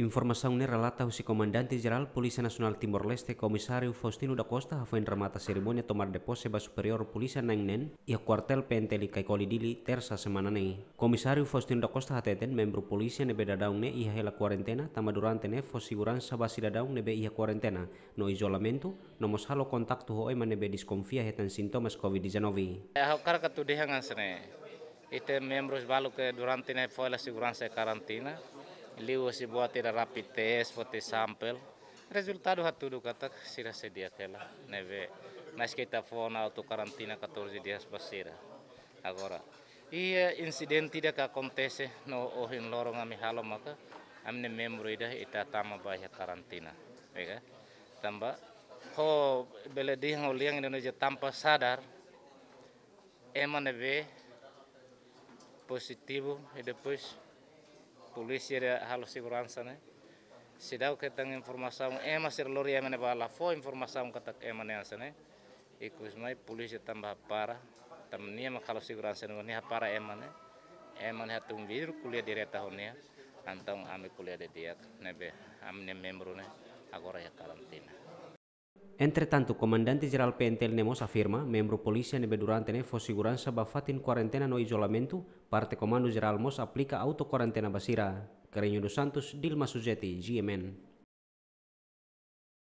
Informação ne relata o comandante geral Polícia Nacional Timor-Leste, comissário Faustino da Costa, foi em remata tomar de posse ba superior Polícia Nangnen e a quartel PNTL Kaikoli Dili terça semana nei. Comissário Faustino da Costa hateten membro polícia nebe dadão ne iha hela quarentena, tama durante ne fo segurança ba cidadão nebe quarentena, no isolamento, no mos halo kontaktu ho ema nebe desconfia hetan sintomas COVID-19. É, o cara que tu diha né? E tem membros balu que durante ne foi a segurança e quarentena, liu si buat tidak rapid test, foto sampel. Resultado hat tudo kata sira sedia kela. Neve nas kita fona auto karantina 14 dias basira. Agora, e incidente tidak acontece no ohin lorong ami halo maka amne membro ida ita tama bahaya karantina. Ega. Tamba ho bele di liang Indonesia tanpa sadar eman neve positivo e depois polisi ada halo segurança né se dá é mas ser lori é bala fo informação que tá é maneira né e kus mai polisi tambah para tam nia mak halo segurança nia para é mané é mané hatung vir kuliah direta honia antong ame kuliah de dia nebe amne membro né agora ya karantina Entretanto, comandante geral PNTL Nemos afirma, membro polícia nebe durante ne segurança bafatin quarentena no isolamento, parte comando geral mos aplica auto quarentena basira. Carinho dos Santos, Dilma Sujeti, GMN.